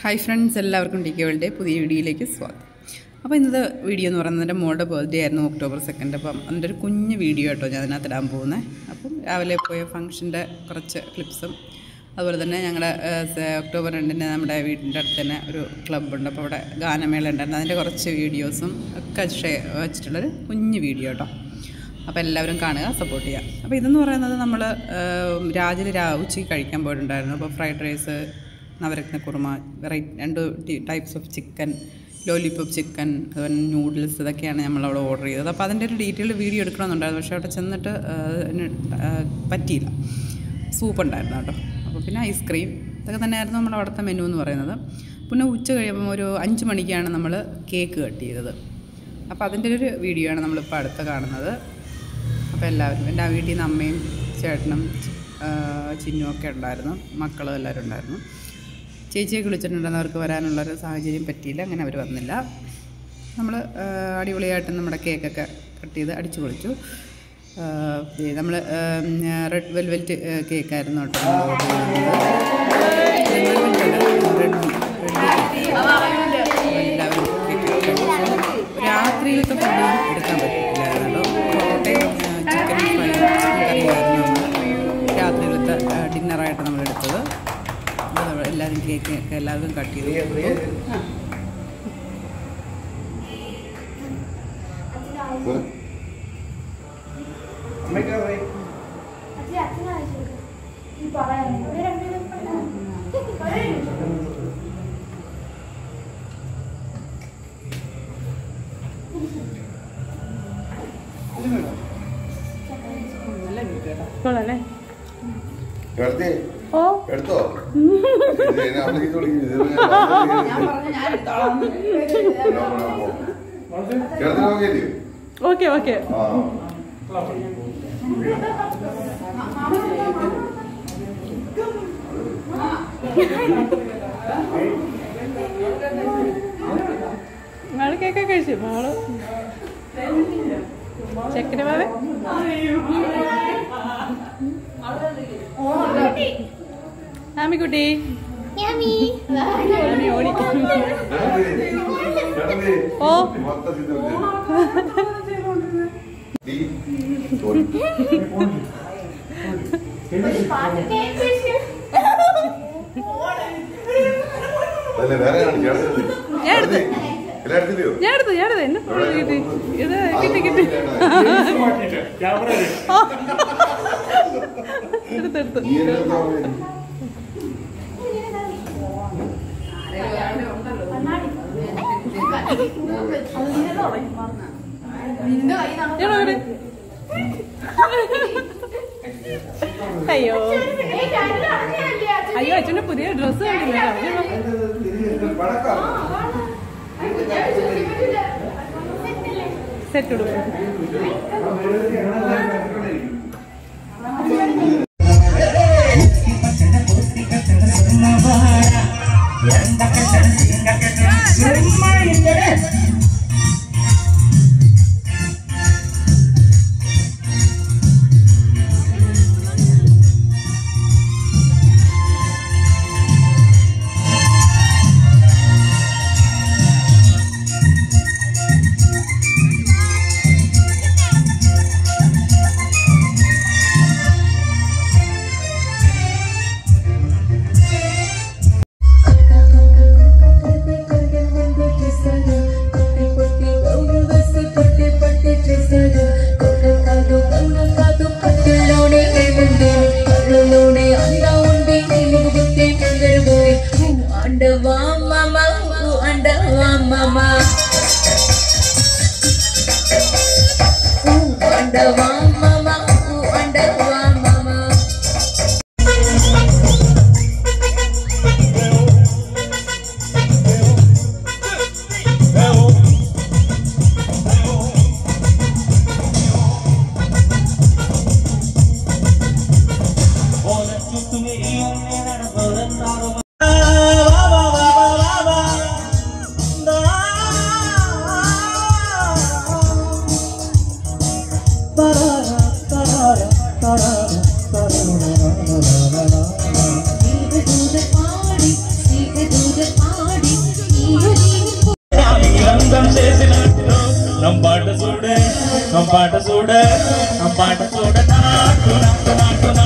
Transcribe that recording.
Hi friends എല്ലാവർക്കും T വേൾഡേ പുതിയ വീഡിയോയിലേക്ക് സ്വാഗതം. അപ്പോൾ ഇന്നത്തെ വീഡിയോ എന്ന് പറയുന്നത് എന്റെ മോളുടെ ബർത്ത്ഡേ ആയിരുന്നു ഒക്ടോബർ സെക്കൻഡ് അപ്പം അതിന്റെ ഒരു കുഞ്ഞ് വീഡിയോ കേട്ടോ ഞാൻ അതിനകത്ത് ഇടാൻ പോകുന്നത് അപ്പം രാവിലെ പോയ ഫംഗ്ഷന്റെ കുറച്ച് ക്ലിപ്സും അതുപോലെ തന്നെ ഞങ്ങളുടെ ഒക്ടോബർ രണ്ടിന് നമ്മുടെ വീടിന്റെ അടുത്ത് തന്നെ ഒരു ക്ലബ്ബുണ്ട് അപ്പോൾ അവിടെ ഗാനമേള ഉണ്ടായിരുന്നു. അതിന്റെ കുറച്ച് വീഡിയോസും ഒക്കെ വെച്ചിട്ടുള്ളൊരു കുഞ്ഞ് വീഡിയോ കേട്ടോ. അപ്പോൾ എല്ലാവരും കാണുക സപ്പോർട്ട് ചെയ്യുക. അപ്പോൾ ഇതെന്ന് പറയുന്നത് നമ്മൾ രാജിൽ രാ ഉച്ചയ്ക്ക് കഴിക്കാൻ പോയിട്ടുണ്ടായിരുന്നു. അപ്പോൾ fried rice navratna korma variety രണ്ട് types of chicken lollipop chicken അതുപോലെ നൂഡിൽസ് ഇതൊക്കെയാണ് നമ്മളവിടെ ഓർഡർ ചെയ്തത്. അപ്പോൾ അതിന്റെ ഒരു ഡീറ്റെയിൽഡ് വീഡിയോ എടുക്കണമെന്നുണ്ടായിരുന്നു. പക്ഷേ അവിടെ ചെന്നിട്ട് പറ്റിയില്ല. സൂപ്പ് ഉണ്ടായിരുന്നു കേട്ടോ. അപ്പോൾ പിന്നെ ഐസ്ക്രീം ഇതൊക്കെ തന്നെയായിരുന്നു നമ്മൾ അവിടുത്തെ മെനു എന്ന് പറയുന്നത്. പിന്നെ ഉച്ച കഴിയുമ്പോൾ ഒരു അഞ്ച് മണിക്കാണ് നമ്മൾ കേക്ക് കട്ട് ചെയ്തത്. അപ്പോൾ അതിന്റെ ഒരു വീഡിയോ ആണ് നമ്മളിപ്പോൾ അടുത്ത് കാണുന്നത്. അപ്പോൾ എല്ലാവരും എന്റെ വീട്ടിൽ നിന്ന് അമ്മയും ചേട്ടനും ചിന്നുമൊക്കെ ഉണ്ടായിരുന്നു. മക്കളും എല്ലാവരും ഉണ്ടായിരുന്നു. ചേച്ചിയൊക്കെ വിളിച്ചിട്ടുണ്ടെന്ന് അവർക്ക് വരാനുള്ളൊരു സാഹചര്യം പറ്റിയില്ല അങ്ങനെ അവർ വന്നില്ല. നമ്മൾ അടിപൊളിയായിട്ട് നമ്മുടെ കേക്കൊക്കെ കട്ട് ചെയ്ത് അടിച്ചു പൊളിച്ചു. നമ്മൾ റെഡ് വെൽവെറ്റ് കേക്കായിരുന്നു കേട്ടോ. രാത്രിയിലത്തെ ഫുഡ് എല്ലാവരും കേക്ക് ഒക്കെ എല്ലാവർക്കും കട്ട് ചെയ്ത്. എടുത്തേ ഓ എടുത്തോ? Okay okay. ആ. നാളെ കേക്കൊക്കെ കഴിച്ചു? മോൾ? ചെക്കന് മാവേ ആമിക്കുട്ടി. ഓ. ഞാൻ എടുത്ത്. ഞാൻ എടുത്തു ഞാൻ എടുത്തു. എന്നെ ഫോൺ കിട്ടി. ഇത് കിട്ടി കിട്ടി. എടുത്തെടുത്തു നീ എന്നെ എടുത്താ മതി. ഞാൻ അവിടെ അയ്യോ. അയ്യോ അച്ഛന്റെ പുതിയ ഡ്രസ്സ് കണ്ടില്ല? സെറ്റ് കൊടുക്കും mama. Ooh, wonder, wonder. అంబాట చూడ అంబాట చూడ నాటు నాటు నాటు నాటు